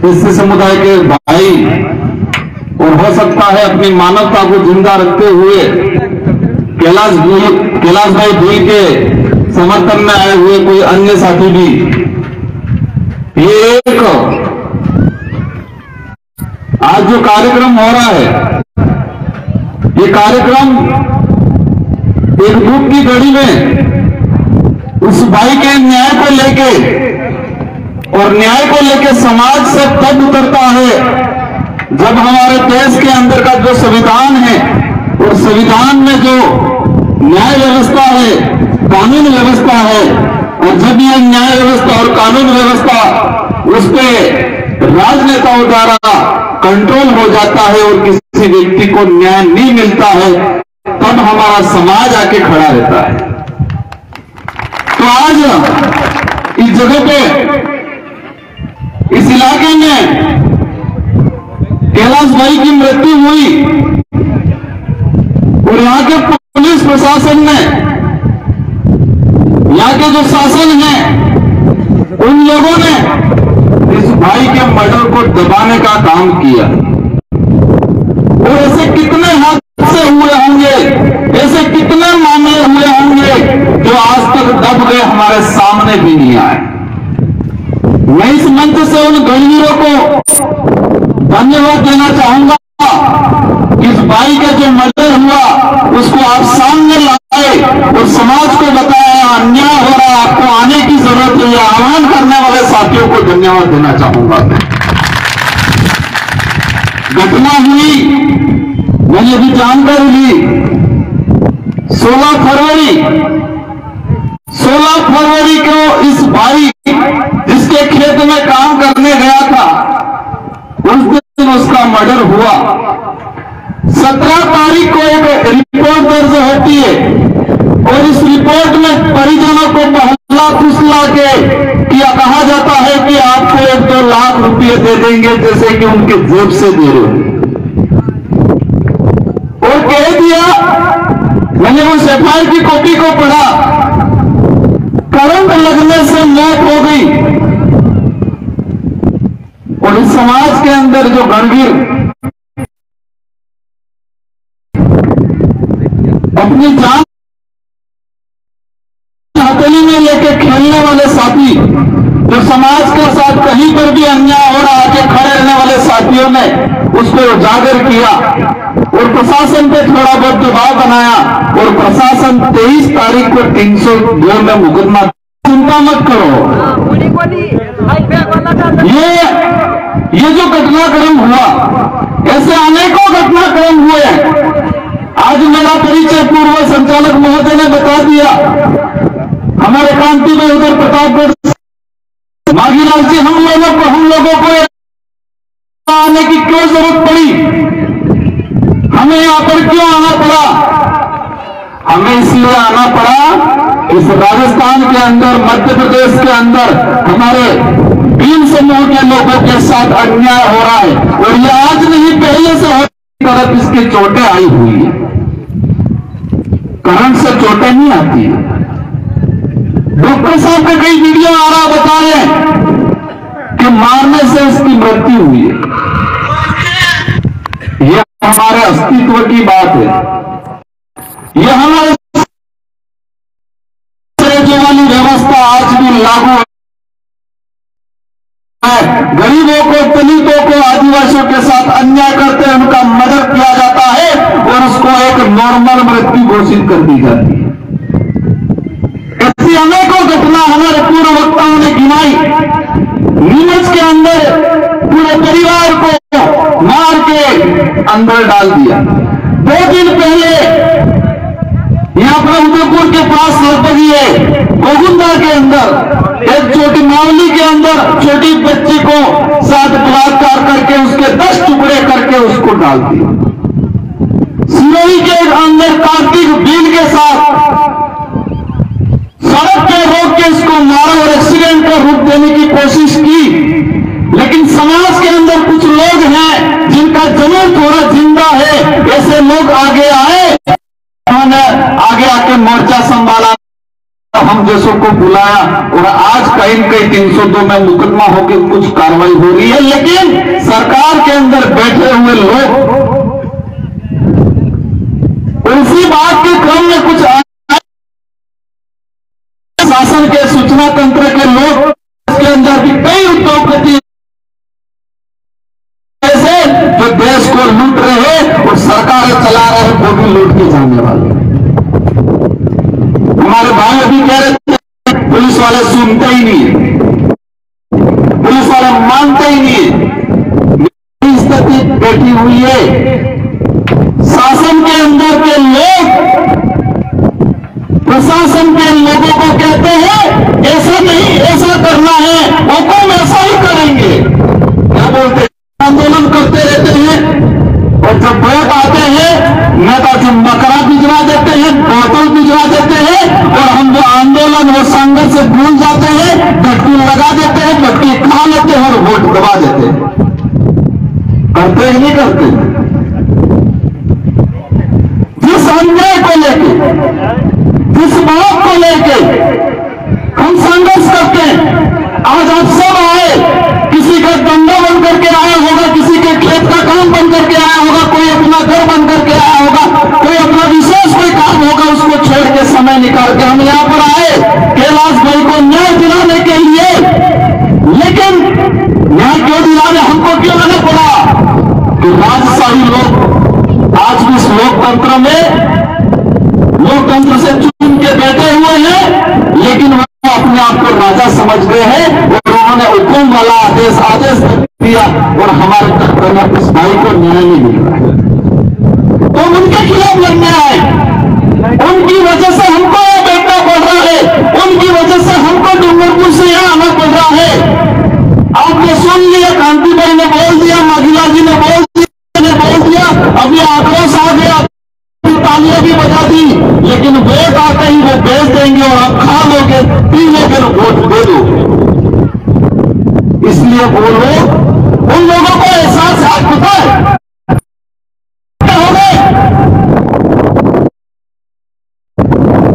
SC समुदाय के भाई और हो सकता है अपनी मानवता को ज़िंदा रखते हुए। कैलाश कैलाश भाई भूल के समर्थन में आए हुए कोई अन्य साथी भी। ये एक आज जो कार्यक्रम हो रहा है, ये कार्यक्रम एक दुख की घड़ी में उस भाई के न्याय को लेके और न्याय को लेकर समाज से तब उतरता है जब हमारे देश के अंदर का जो संविधान है और संविधान में जो न्याय व्यवस्था है, कानून व्यवस्था है, और जब ये न्याय व्यवस्था और कानून व्यवस्था उस पर राजनेताओं द्वारा कंट्रोल हो जाता है और किसी व्यक्ति को न्याय नहीं मिलता है, तब हमारा समाज आके खड़ा रहता है। तो आज इस जगह पे इस इलाके में कैलाश भाई की मृत्यु हुई और यहाँ के पुलिस प्रशासन ने, यहाँ के जो शासन है, उन लोगों ने इस भाई के मर्डर को दबाने का काम किया। और ऐसे कितने हादसे हुए होंगे, ऐसे कितने मामले हुए होंगे जो आज तक दब गए हमारे सामने भी नहीं आए। मैं इस मंच से उन गणवीरों को धन्यवाद देना चाहूँगा। इस भाई का जो मर्डर हुआ, उसको आप सामने लाए और समाज को बताया, अन्याय हो रहा आपको आने की ज़रूरत है। आह्वान करने वाले साथियों को धन्यवाद देना चाहूँगा घटना हुई, मैंने भी जानकारी ली। 16 फरवरी 16 फरवरी को इस भाई में काम करने गया था, उस दिन उसका मर्डर हुआ। 17 तारीख को एक रिपोर्ट दर्ज होती है, और इस रिपोर्ट में परिजनों को पहला फुसला के किया कहा जाता है कि आपको एक दो लाख रुपए दे देंगे, जैसे कि उनके जेब से दे रहे और कह दिया, मैंने उस एफआईआर की कॉपी को पढ़ा। करंट लगने से मौत हो गई। समाज के अंदर जो गंभीर अपनी जान हथेली में लेके खेलने वाले साथी, जो समाज के साथ कहीं पर भी अन्याय हो रहा आके खड़े रहने वाले साथियों ने उसको उजागर किया और प्रशासन पे थोड़ा बहुत दबाव बनाया और प्रशासन 23 तारीख को तीन सौ दो में मुकदमा चिंता मत करो। ये ये जो घटनाक्रम हुआ, ऐसे अनेकों घटनाक्रम हुए हैं। आज मेरा परिचय पूर्व संचालक महोदय ने बता दिया। हमारे कांति में उधर प्रतापगढ़ माघीलाल जी, हम लोगों को हम लोगों को आने की क्यों ज़रूरत पड़ी? हमें यहाँ पर क्यों आना पड़ा? हमें इसलिए आना पड़ा, इस राजस्थान के अंदर, मध्य प्रदेश के अंदर, हमारे भीम समूह के लोगों के साथ अन्याय हो रहा है और ये आज नहीं, पहले से हो तरफ़ इसकी चोटें आई हुई है। करंट से चोटें नहीं आती है। डॉक्टर साहब का कई वीडियो आ रहा बता रहे कि मारने से इसकी मृत्यु हुई है। यह हमारे अस्तित्व की बात है। अंदर डाल दिया। दो दिन पहले यहाँ पर उदयपुर के पास लगभग ये गोगुंदा के अंदर, एक छोटी मावली के अंदर छोटी बच्ची को साथ बलात्कार करके उसके दस टुकड़े करके उसको डाल दिया। सिरोही के अंदर कार्तिक बीन के साथ सड़क पे रोक के इसको मारा आगे आए, उन्होंने आगे आके मोर्चा संभाला। हम जैसों को बुलाया, और आज कहीं कहीं तीन सौ दो में मुकदमा होकर कुछ कार्रवाई हो रही है, लेकिन सरकार के अंदर बैठे हुए लोग, उसी बात के क्रम में कुछ शासन के सूचना तंत्र के लोग के अंदर भी कई उद्योगपति ऐसे जो देश को लूट रहे और सरकारें चला रहे वो भी लूट के जाने वाले हमारे भाई अभी कह रहे थे सुनता सुनते ही नहीं है पुलिस वाले मानते ही नहीं है स्थिति बैठी हुई है शासन के अंदर के लोग प्रशासन के लोगों को कहते हैं ऐसा नहीं ऐसा करना है हुकुम ऐसा ही करेंगे क्या बोलते हैं आंदोलन करते रहते हैं और जब वोट आते हैं नेता जो मकरा भिजवा देते हैं बोतल भिजवा देते हैं और हम वो आंदोलन वो संघर्ष से भूल जाते हैं गट्टू लगा देते हैं गट्टी खा लेते हैं और वोट दबा देते करते ही नहीं करते। जिस अन्याय को लेके, जिस बात को लेके हम संघर्ष करते हैं, आज आप सब आए, किसी का धंधा बन करके आया होगा, किसी के खेत का काम बन करके आया होगा, कोई अपना घर बन करके आया होगा, कोई अपना विशेष कोई काम होगा, उसको छोड़ के समय निकाल के हम यहाँ पर आए कैलाश भाई को न्याय दिलाने के लिए लेकिन न्याय क्यों दिलाने हमको क्यों आना पड़ा कि राजशाही लोग आज भी इस लोकतंत्र में लोकतंत्र से चुन के बैठे हुए हैं लेकिन वो अपने आप को राजा समझ गए हैं और उन्होंने हुकुम वाला आदेश आदेश दिया और हमारे तक में इस भाई को न्याय नहीं मिल रहा है तो हम उनके खिलाफ लड़ने आए उनकी वजह से हमको यहाँ बैठना पड़ रहा है उनकी वजह से हमको डूंगरपुर से यहाँ आना पड़ रहा है आपने सुन लिया कांति भाई ने बोल दिया महिला जी ने बोल दिया ने बोल दिया अभी आक्रोश आ गया तालियाँ भी बजा दी लेकिन वोट आते ही वो बेच देंगे और आप खा लोगे पी लोगे और वोट दे दोगे इसलिए वो लोग उन लोगों को एहसास है आज पता है क्या हो गए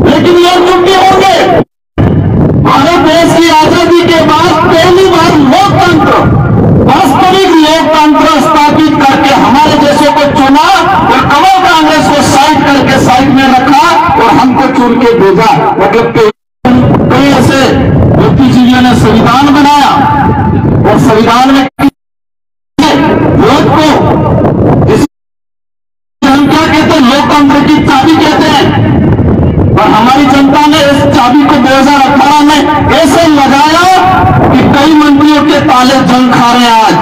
लेकिन ये चुप भी होंगे भारत देश की आज़ादी के बाद पहली बार लोकतंत्र वास्तविक लोकतंत्र स्थापित करके हमारे देशों को चुना और कमल कांग्रेस को साइड करके साइड में रखा और हमको चुन के भेजा मतलब कि कई ऐसे बुद्धिजीवियों संविधान बनाया और संविधान में वोट को हम क्या कहते हैं? लोकतंत्र की चाबी कहते हैं। और हमारी जनता ने इस चाबी को 2018 में ऐसे लगाया कि कई मंत्रियों के ताले जंग खा रहे हैं आज।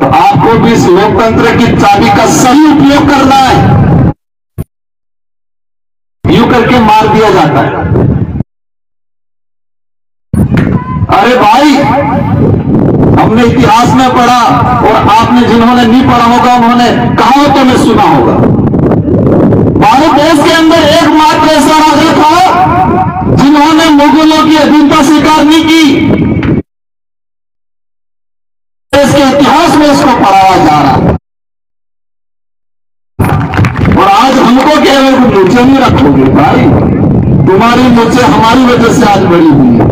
तो आपको भी इस लोकतंत्र की चाबी का सही उपयोग करना है। यू करके मार दिया जाता है। अरे भाई, हमने इतिहास में पढ़ा और आपने जिन्होंने नहीं पढ़ा होगा, उन्होंने कहा तो मैं सुना होगा। भारत देश के अंदर एकमात्र ऐसा राजा था जिन्होंने मुगलों की अधीनता स्वीकार नहीं की। देश के इतिहास में इसको पढ़ाया जा रहा और आज हमको हो मुझे नहीं रखोगे, भाई। तुम्हारी मुझसे, हमारी वजह से आज बड़ी हुई है।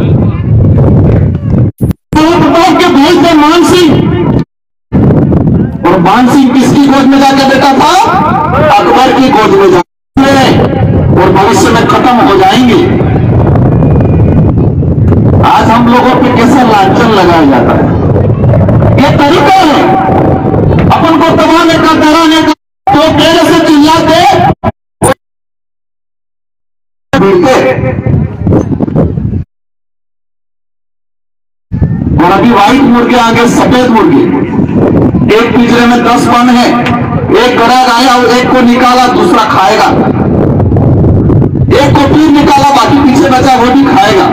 प्रताप के भाई थे मान सिंह और मान सिंह किसकी गोद में जाकर बैठा था? अकबर की गोद में जाकर और भविष्य में खत्म हो जाएँगे। आज हम लोगों पे कैसा लांछन लगाया जाता है? ये तरीका है। अपन को दबाने का डराने का तो मेरे से चिल्लाते मुर्गे आगे सफ़ेद मुर्गे। एक पिंजरे में दस बन है, एक ग्राहक आया और एक को निकाला, दूसरा खाएगा। एक को फिर निकाला, बाकी पीछे बचा, वो भी खाएगा।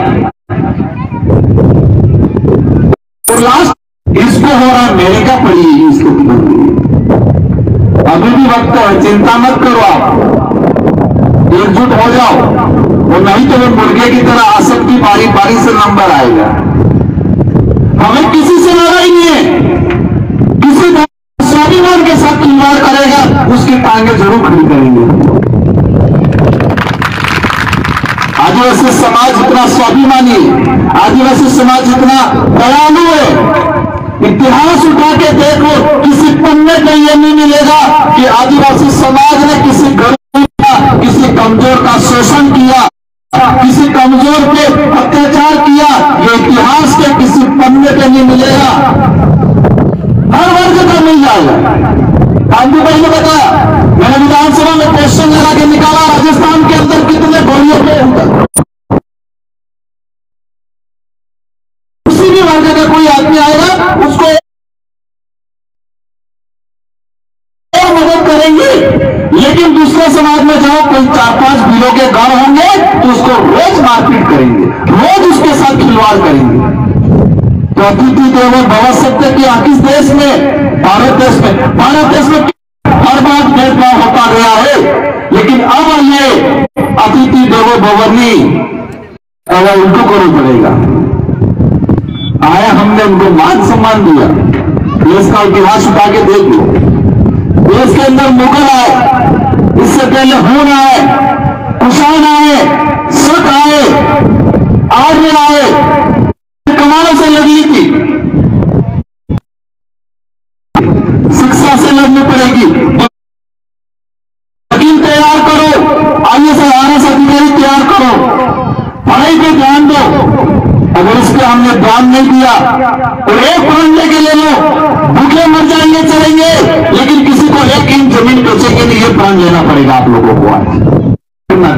और लास्ट इसको हो रहा मेरे का पड़ी है इसको अभी भी वक्त है, चिंता मत करो आप। एकजुट हो जाओ। और नहीं तो वो मुर्गे की तरह आसक्ति बारी बारी से नंबर आएगा। हमें किसी से लड़ाई नहीं है, किसी स्वाभिमान के साथ खिलवाड़ करेगा, उसकी टांगे ज़रूर खड़ी करेंगे। आदिवासी समाज इतना स्वाभिमानी, आदिवासी समाज इतना दयालु है। इतिहास उठा के देखो, किसी पन्ने में ये नहीं मिलेगा कि आदिवासी समाज ने किसी गरीब का, किसी कमज़ोर का शोषण किया। किसी कमज़ोर पे अत्याचार किया ये इतिहास के किसी पन्ने पे नहीं मिलेगा। हर वर्ग का मिल जाएगा। गांधी भाई ने बताया, मैंने विधानसभा में क्वेश्चन लगा के निकाला, राजस्थान के अंदर कितने गोलियों के अंदर। लेकिन दूसरे समाज में जाओ, कोई चार पाँच बिलों के घर होंगे तो उसको रोज मारपीट करेंगे, रोज उसके साथ खिलवाड़ करेंगे। तो अतिथि देवो भव सत्य की किस देश में, भारत देश में, भारत देश में हर बात भेदभाव होता गया है। लेकिन अब ये अतिथि देव भवनी अब उनको करो पड़ेगा। आया हमने उनको मान सम्मान दिया। देश का इतिहास उठा के देख। लो देश के अंदर मुगल आए इससे पहले हून आए कुशान आए सत आए आर्यन आए कमालों से लगी थी शिक्षा से लड़नी पड़ेगी वकील तैयार करो आइए से आर एस अधिकारी तैयार करो पढ़ाई पे ध्यान दो अगर इस पे हमने ध्यान नहीं दिया और एक प्राण लेके ले लो भूखे मर जाएँगे चलेंगे लेकिन किसी को एक ज़मीन बेचेंगे नहीं प्राण लेना पड़ेगा आप लोगों को आज।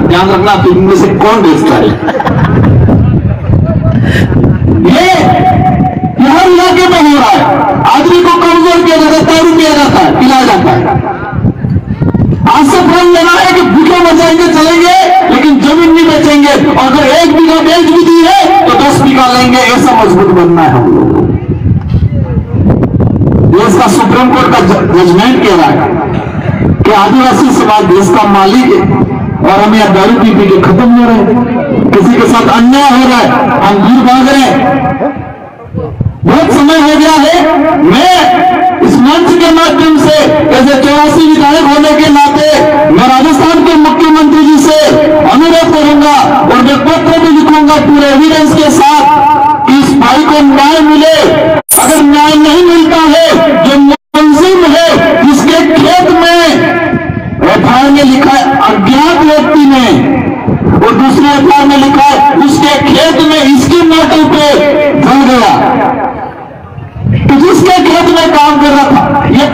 ध्यान रखना तो इनमें से कौन बेचता है? ये हर इलाके में हो रहा है। आदमी को कमज़ोर किया जाता है, दारू पिया जाता है पिलाया जाता है। आज से प्रण लेना है कि भूखे बचाएँगे चलेंगे, लेकिन ज़मीन नहीं बेचेंगे। और अगर एक बीघा बेच भी दी है तो दस बीघा लेंगे, ऐसा मज़बूत बनना है हम लोग देश का सुप्रीम कोर्ट का जजमेंट कह रहा है। कि आदिवासी समाज देश का मालिक है और हम यहाँ दारू पी पी के खत्म हो रहे हैं। किसी के साथ अन्याय हो रहा है, हम दूर भाग रहे हैं। बहुत समय हो गया है। मैं इस मंच के माध्यम से, ऐसे चौरासी विधायक होने के नाते मैं राजस्थान के मुख्यमंत्री जी से अनुरोध करूँगा और मैं पत्र भी लिखूँगा पूरे एविडेंस के साथ कि इस भाई को न्याय मिले। अगर न्याय नहीं मिलता है जो मुलजिम है जिसके खेत में एफआईआर में लिखा है अज्ञात व्यक्ति ने और दूसरे एफआईआर में लिखा है उसके खेत में इसकी मोटर पे जल गया तो जिसके खेत में काम कर रहा था ये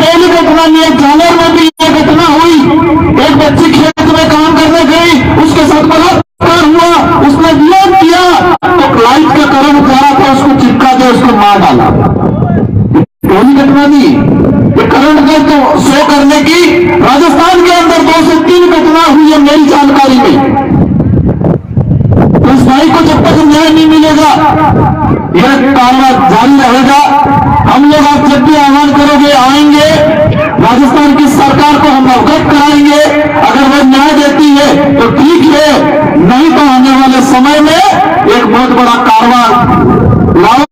घटना जानवर में भी ये घटना हुई। एक बच्ची खेत में काम करने गई, उसके साथ बलात्कार हुआ, उसने विरोध किया तो लाइट का जा रहा था, उसको चिपका दिया उसको मार डाला। पहली घटना नहीं। करंट का तो शो करने की राजस्थान के अंदर दो से तीन घटना हुई है मेरी जानकारी में। तो इस भाई को जब तक न्याय नहीं मिलेगा, यह कार्रवाई जारी रहेगा। हम लोग आप जब भी आह्वान करोगे, आएँगे राजस्थान की सरकार को हम अवगत कराएँगे। अगर वह न्याय देती है तो ठीक है। नहीं तो आने वाले समय में एक बहुत बड़ा कारवां